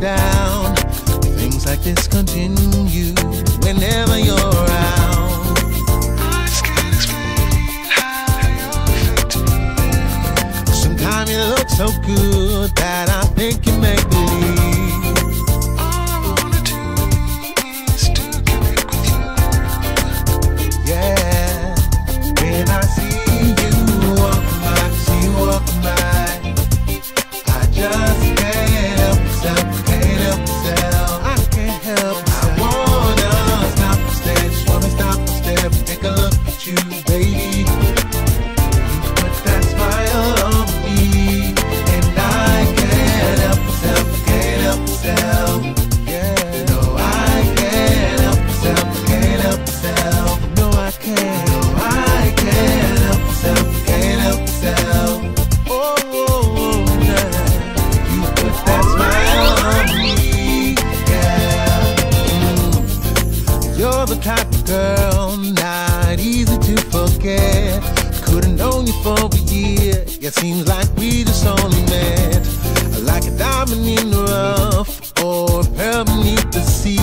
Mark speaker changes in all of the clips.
Speaker 1: down. Things like this continue whenever you're Look so good that I think you make believe. All I wanna do is to connect with you. Yeah. When I see you walking by, see you walking by, I just can't help myself, can't help myself. I can't help myself. I wanna stop and stare, just wanna stop and stare take a look at you, baby. You're the type of girl not easy to forget. Could've known you for a year. It seems like we just only met. Like a diamond in the rough or a pearl beneath the sea.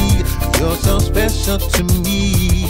Speaker 1: You're so special to me.